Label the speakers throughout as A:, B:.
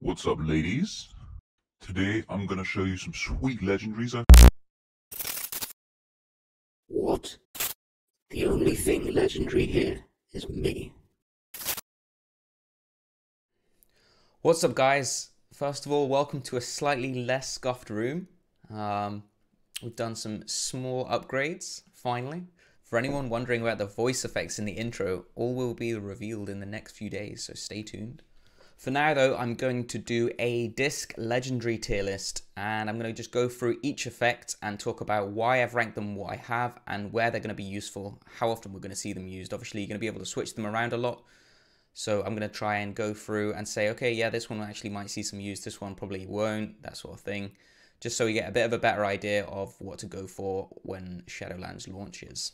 A: What's up, ladies? Today I'm gonna show you some sweet legendaries I
B: What? The only thing legendary here is me.
C: What's up, guys? First of all, welcome to a slightly less scuffed room. Um, we've done some small upgrades, finally. For anyone wondering about the voice effects in the intro, all will be revealed in the next few days, so stay tuned. For now, though, I'm going to do a disc legendary tier list, and I'm going to just go through each effect and talk about why I've ranked them what I have and where they're going to be useful, how often we're going to see them used. Obviously, you're going to be able to switch them around a lot, so I'm going to try and go through and say, okay, yeah, this one actually might see some use, this one probably won't, that sort of thing, just so you get a bit of a better idea of what to go for when Shadowlands launches.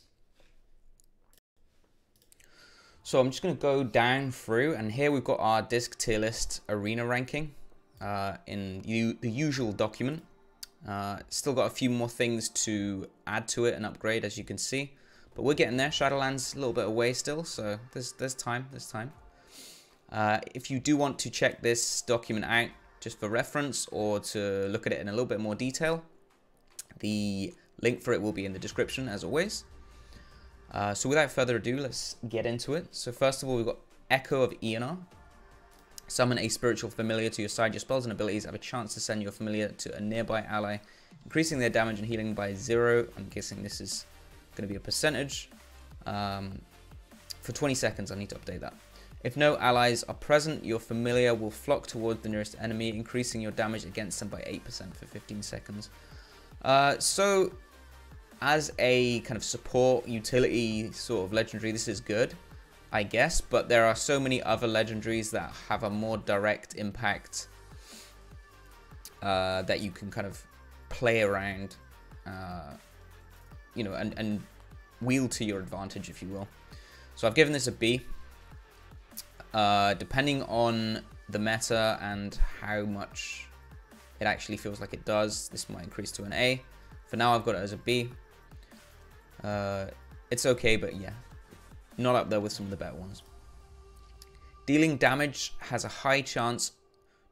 C: So I'm just going to go down through, and here we've got our disc tier list arena ranking uh, in the usual document. Uh, still got a few more things to add to it and upgrade, as you can see. But we're getting there. Shadowlands a little bit away still, so there's there's time. There's time. Uh, if you do want to check this document out just for reference or to look at it in a little bit more detail, the link for it will be in the description as always. Uh, so without further ado, let's get into it. So first of all, we've got Echo of Eonar. Summon a spiritual familiar to your side. Your spells and abilities have a chance to send your familiar to a nearby ally, increasing their damage and healing by zero. I'm guessing this is going to be a percentage. Um, for 20 seconds, I need to update that. If no allies are present, your familiar will flock towards the nearest enemy, increasing your damage against them by 8% for 15 seconds. Uh, so as a kind of support utility sort of legendary, this is good, I guess. But there are so many other legendaries that have a more direct impact uh, that you can kind of play around, uh, you know, and, and wield to your advantage, if you will. So I've given this a B. Uh, depending on the meta and how much it actually feels like it does, this might increase to an A. For now, I've got it as a B. Uh, it's okay, but yeah, not up there with some of the better ones. Dealing damage has a high chance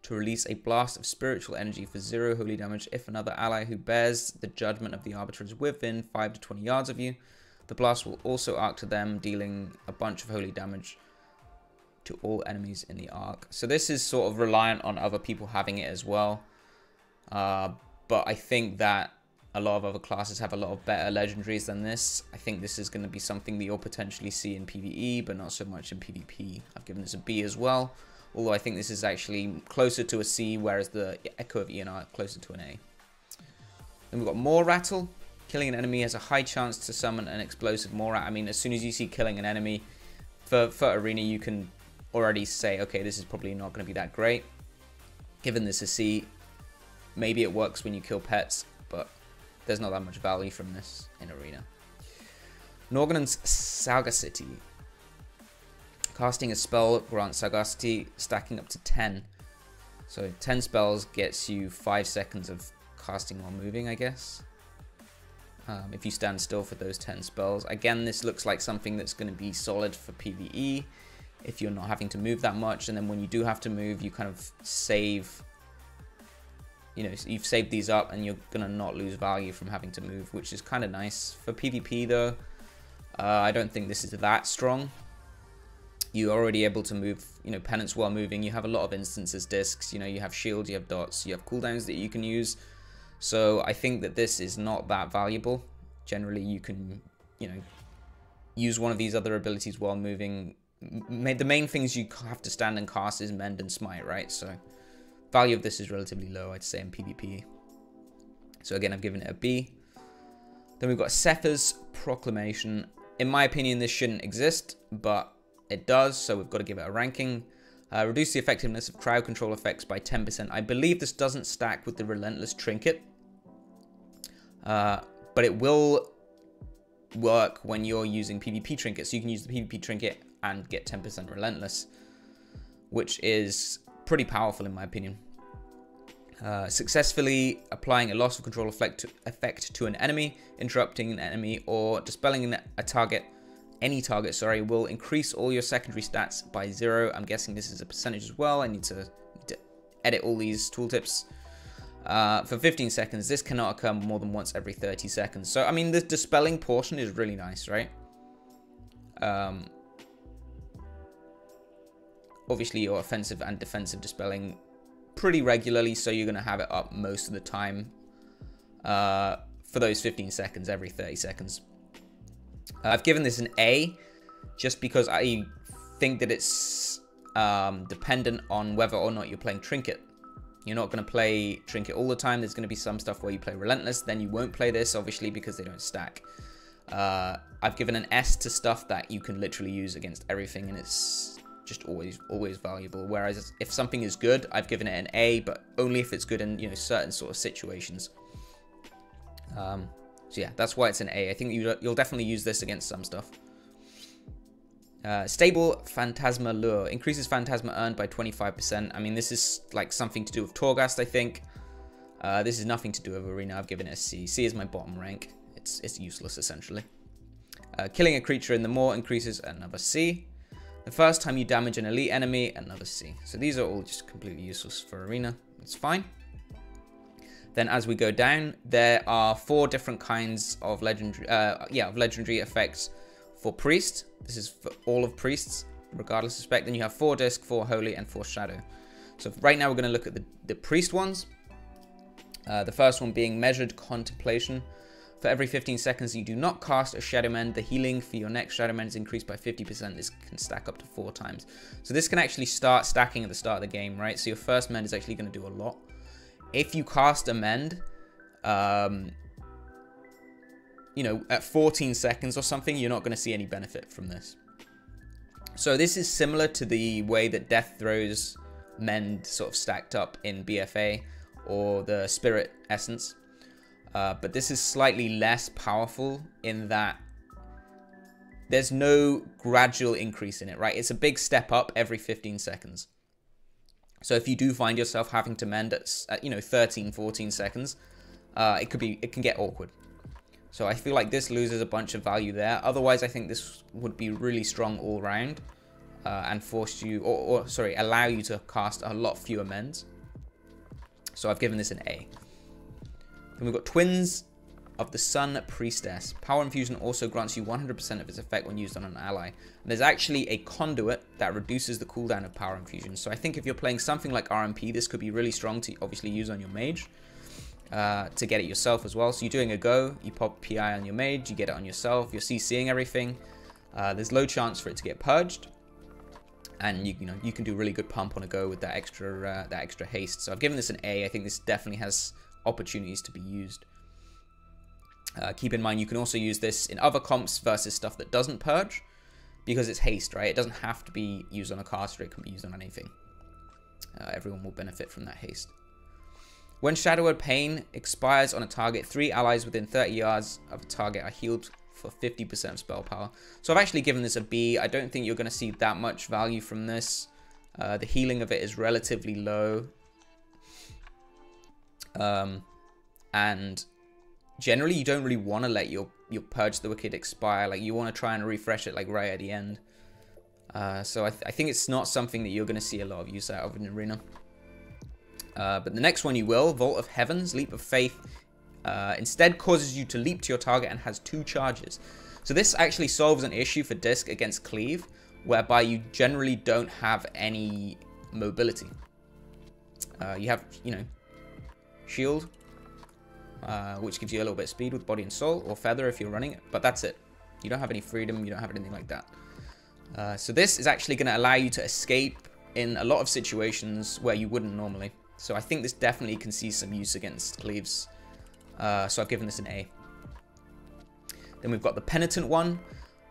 C: to release a blast of spiritual energy for zero holy damage if another ally who bears the judgment of the arbiter is within 5 to 20 yards of you. The blast will also arc to them, dealing a bunch of holy damage to all enemies in the arc. So this is sort of reliant on other people having it as well. Uh, but I think that a lot of other classes have a lot of better legendaries than this. I think this is going to be something that you'll potentially see in PvE, but not so much in PvP. I've given this a B as well, although I think this is actually closer to a C, whereas the Echo of Eonar closer to an A. Then we've got Maw Rattle. Killing an enemy has a high chance to summon an explosive Mawrat. I mean, as soon as you see killing an enemy, for, for Arena, you can already say, okay, this is probably not going to be that great. Given this a C, maybe it works when you kill pets, there's not that much value from this in Arena. Norgannon's Sagacity. Casting a spell grants Sagacity, stacking up to 10. So 10 spells gets you 5 seconds of casting while moving, I guess. Um, if you stand still for those 10 spells. Again, this looks like something that's going to be solid for PvE if you're not having to move that much. And then when you do have to move, you kind of save you know, you've saved these up and you're going to not lose value from having to move, which is kind of nice. For PvP though, uh, I don't think this is that strong. You're already able to move, you know, penance while moving. You have a lot of instances discs, you know, you have shields, you have dots, you have cooldowns that you can use. So I think that this is not that valuable. Generally, you can, you know, use one of these other abilities while moving. The main things you have to stand and cast is Mend and Smite, right? So Value of this is relatively low, I'd say, in PvP. So again, I've given it a B. Then we've got Sephuz's Proclamation. In my opinion, this shouldn't exist, but it does, so we've got to give it a ranking. Uh, reduce the effectiveness of crowd control effects by 10%. I believe this doesn't stack with the Relentless Trinket, uh, but it will work when you're using PvP Trinket. So you can use the PvP Trinket and get 10% Relentless, which is pretty powerful in my opinion. Uh, successfully applying a loss of control effect to, effect to an enemy, interrupting an enemy, or dispelling a target, any target, sorry, will increase all your secondary stats by zero. I'm guessing this is a percentage as well. I need to, edit all these tooltips. Uh, for 15 seconds, this cannot occur more than once every 30 seconds. So, I mean, the dispelling portion is really nice, right? Um, obviously, your offensive and defensive dispelling pretty regularly, so you're going to have it up most of the time uh, for those 15 seconds, every 30 seconds. Uh, I've given this an A just because I think that it's um, dependent on whether or not you're playing Trinket. You're not going to play Trinket all the time. There's going to be some stuff where you play Relentless, then you won't play this, obviously, because they don't stack. Uh, I've given an S to stuff that you can literally use against everything, and it's just always always valuable. Whereas if something is good, I've given it an A, but only if it's good in you know certain sort of situations. Um, so yeah, that's why it's an A. I think you, you'll definitely use this against some stuff. Uh, stable Phantasma Lure. Increases Phantasma earned by 25%. I mean, this is like something to do with Torghast, I think. Uh, this is nothing to do with Arena. I've given it a C. C is my bottom rank. It's, it's useless, essentially. Uh, killing a creature in the Maw increases another C. The first time you damage an elite enemy, another C. So these are all just completely useless for Arena. It's fine. Then as we go down, there are four different kinds of legendary, uh, yeah, of legendary effects for Priest. This is for all of Priests, regardless of spec. Then you have four Disc, four Holy, and four Shadow. So right now we're going to look at the, the Priest ones. Uh, the first one being Measured Contemplation. For every 15 seconds you do not cast a Shadow Mend, the healing for your next Shadow Mend is increased by 50%. This can stack up to four times. So this can actually start stacking at the start of the game, right? So your first Mend is actually going to do a lot. If you cast a Mend, um, you know, at 14 seconds or something, you're not going to see any benefit from this. So this is similar to the way that Death Throws Mend sort of stacked up in BFA or the Spirit Essence. Uh, but this is slightly less powerful in that there's no gradual increase in it, right? It's a big step up every 15 seconds. So if you do find yourself having to mend at, at you know 13, 14 seconds, uh, it could be it can get awkward. So I feel like this loses a bunch of value there. Otherwise, I think this would be really strong all round uh, and force you, or, or, sorry, allow you to cast a lot fewer mends. So I've given this an A. Then we've got Twins of the Sun Priestess. Power Infusion also grants you 100% of its effect when used on an ally. And there's actually a conduit that reduces the cooldown of Power Infusion. So I think if you're playing something like RMP, this could be really strong to obviously use on your mage uh, to get it yourself as well. So you're doing a go, you pop PI on your mage, you get it on yourself, you're CCing everything. Uh, there's low chance for it to get purged, and you, you know you can do really good pump on a go with that extra uh, that extra haste. So I've given this an A. I think this definitely has opportunities to be used. Uh, keep in mind you can also use this in other comps versus stuff that doesn't purge because it's haste, right? It doesn't have to be used on a caster, it can be used on anything. Uh, everyone will benefit from that haste. When Shadow Word: Pain expires on a target, three allies within 30 yards of a target are healed for 50% of spell power. So I've actually given this a B. I don't think you're going to see that much value from this. Uh, the healing of it is relatively low. Um, and generally you don't really want to let your, your Purge the Wicked expire. Like you want to try and refresh it like right at the end. Uh, so I, th I think it's not something that you're going to see a lot of use out of in Arena. Uh, but the next one you will, Vault of Heavens, Leap of Faith, uh, instead causes you to leap to your target and has two charges. So this actually solves an issue for Disc against Cleave, whereby you generally don't have any mobility. Uh, you have, you know, Shield, uh, which gives you a little bit of speed with Body and Soul, or Feather if you're running it, but that's it. You don't have any freedom, you don't have anything like that. Uh, so this is actually going to allow you to escape in a lot of situations where you wouldn't normally. So I think this definitely can see some use against Cleaves. Uh, so I've given this an A. Then we've got the Penitent one,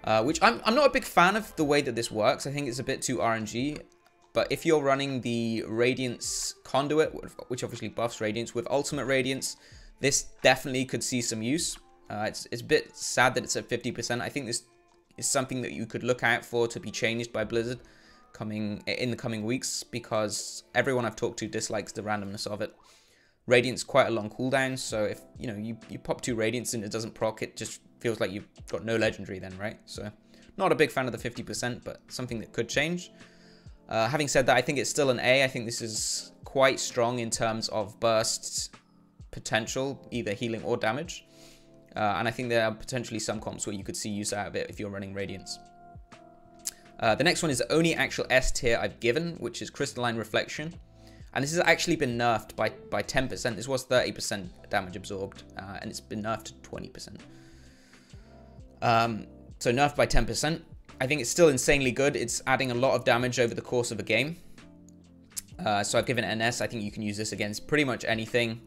C: uh, which I'm, I'm not a big fan of the way that this works. I think it's a bit too RNG. But if you're running the Radiance Conduit, which obviously buffs Radiance, with Ultimate Radiance, this definitely could see some use. Uh, it's, it's a bit sad that it's at 50%. I think this is something that you could look out for to be changed by Blizzard coming in the coming weeks because everyone I've talked to dislikes the randomness of it. Radiant's quite a long cooldown, so if you know you, you pop two Radiants and it doesn't proc, it just feels like you've got no legendary then, right? So not a big fan of the 50%, but something that could change. Uh, having said that, I think it's still an A. I think this is quite strong in terms of bursts potential, either healing or damage. Uh, and I think there are potentially some comps where you could see use out of it if you're running Radiance. Uh, the next one is the only actual S tier I've given, which is Crystalline Reflection. And this has actually been nerfed by, by 10%. This was 30% damage absorbed, uh, and it's been nerfed to 20%. Um, so nerfed by 10%. I think it's still insanely good. It's adding a lot of damage over the course of a game. Uh, so I've given NS. I think you can use this against pretty much anything.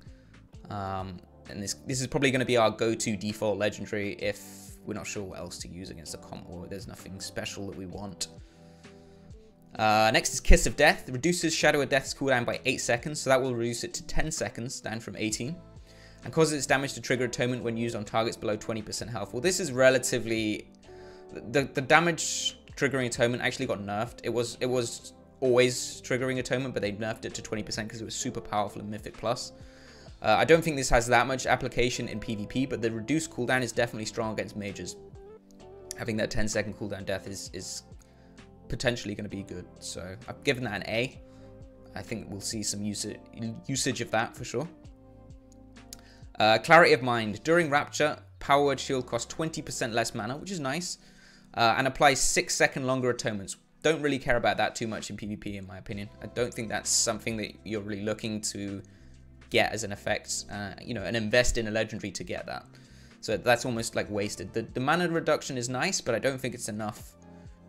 C: Um, and this this is probably going to be our go-to default legendary if we're not sure what else to use against a comp or there's nothing special that we want. Uh, next is Kiss of Death. It reduces Shadow Word: Death's cooldown by 8 seconds, so that will reduce it to 10 seconds, down from 18. And causes its damage to trigger Atonement when used on targets below 20% health. Well, this is relatively... The, the damage triggering Atonement actually got nerfed. It was it was always triggering Atonement, but they nerfed it to 20% because it was super powerful in Mythic Plus. Uh, I don't think this has that much application in PvP, but the reduced cooldown is definitely strong against mages. Having that 10 second cooldown death is, is potentially going to be good. So I've given that an A. I think we'll see some usage, usage of that for sure. Uh, Clarity of Mind. During Rapture, Power Word Shield costs 20% less mana, which is nice, uh, and applies 6 second longer atonements. Don't really care about that too much in PvP, in my opinion. I don't think that's something that you're really looking to get as an effect, uh, you know, and invest in a legendary to get that. So that's almost like wasted. The, the mana reduction is nice, but I don't think it's enough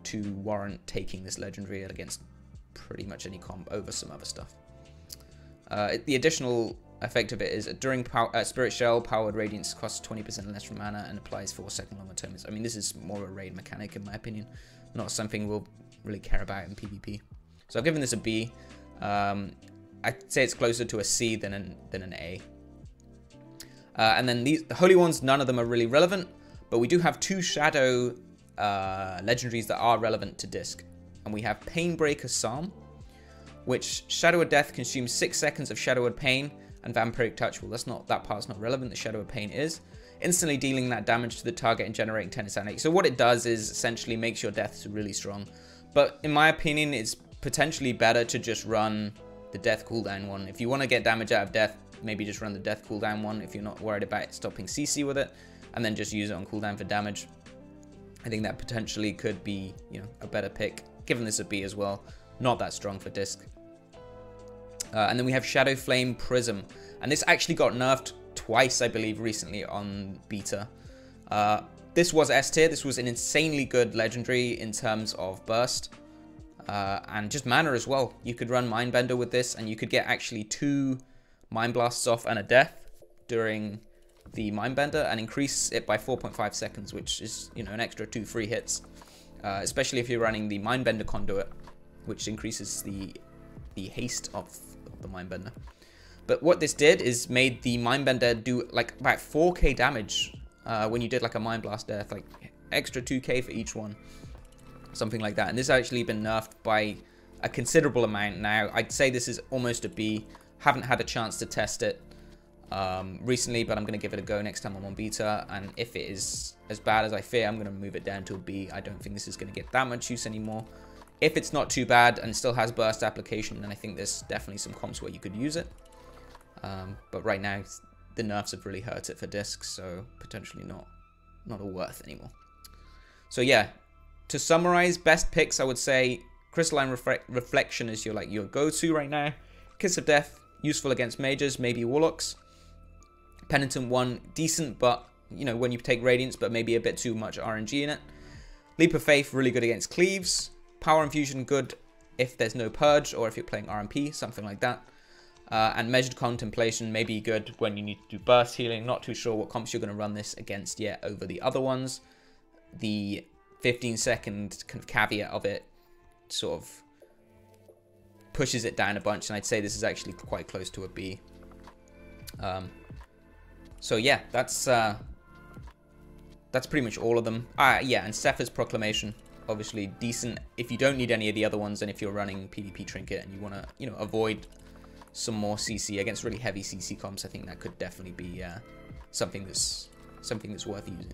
C: to warrant taking this legendary against pretty much any comp over some other stuff. Uh, the additional effect of it is during power, uh, Spirit Shell, Power Word: Radiance costs 20% less from mana and applies 4 second longer atonements. I mean, this is more of a raid mechanic in my opinion, not something we'll really care about in PvP. So I've given this a B. Um, I'd say it's closer to a C than an, than an A. Uh, and then these, the Holy Ones, none of them are really relevant, but we do have two Shadow uh, legendaries that are relevant to Disc. And we have Painbreaker Psalm, which Shadow Word: Death consumes 6 seconds of Shadow Word: Pain, and Vampiric Touch, well, that's not that part's not relevant, the Shadow Word: Pain is. Instantly dealing that damage to the target and generating 10 sanity. So what it does is essentially makes your deaths really strong. But in my opinion, it's potentially better to just run the death cooldown one. If you want to get damage out of death, maybe just run the death cooldown one if you're not worried about stopping CC with it, and then just use it on cooldown for damage. I think that potentially could be, you know, a better pick, given this a B as well. Not that strong for disc. Uh, and then we have Shadow Flame Prism, and this actually got nerfed twice, I believe, recently on beta. Uh, this was S tier. This was an insanely good legendary in terms of burst. Uh, and just mana as well. You could run Mindbender with this, and you could get actually two Mind Blasts off and a death during the Mindbender, and increase it by 4.5 seconds, which is you know an extra two free hits. Uh, especially if you're running the Mindbender conduit, which increases the the haste of, of the Mindbender. But what this did is made the Mindbender do like about 4k damage uh, when you did like a Mind Blast death, like extra 2k for each one something like that. And this has actually been nerfed by a considerable amount now. I'd say this is almost a B. Haven't had a chance to test it um, recently, but I'm going to give it a go next time I'm on beta. And if it is as bad as I fear, I'm going to move it down to a B. I don't think this is going to get that much use anymore. If it's not too bad and still has burst application, then I think there's definitely some comps where you could use it. Um, but right now, the nerfs have really hurt it for discs, so potentially not, not a worth anymore. So yeah, to summarize, best picks, I would say Crystalline Refle Reflection is your like your go-to right now. Kiss of Death, useful against mages, maybe warlocks. Penitent 1, decent, but, you know, when you take Radiance, but maybe a bit too much RNG in it. Leap of Faith, really good against Cleaves. Power Infusion, good if there's no Purge, or if you're playing RMP, something like that. Uh, and Measured Contemplation may be good when you need to do Burst Healing. Not too sure what comps you're going to run this against yet over the other ones. The 15 second kind of caveat of it sort of pushes it down a bunch and I'd say this is actually quite close to a B. Um, so yeah, that's uh, that's pretty much all of them. Ah, yeah, and Sephuz's Proclamation, obviously decent if you don't need any of the other ones and if you're running PvP Trinket and you want to, you know, avoid some more CC against really heavy CC comps, I think that could definitely be uh, something that's something that's worth using.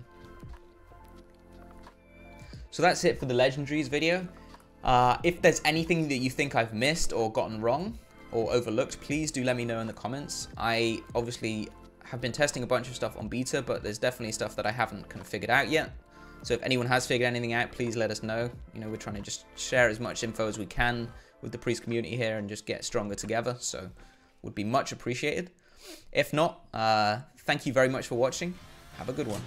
C: So that's it for the legendaries video. Uh, if there's anything that you think I've missed or gotten wrong, or overlooked, please do let me know in the comments. I obviously have been testing a bunch of stuff on beta, but there's definitely stuff that I haven't kind of figured out yet. So if anyone has figured anything out, please let us know. You know, we're trying to just share as much info as we can with the priest community here and just get stronger together. So would be much appreciated. If not, uh, thank you very much for watching. Have a good one.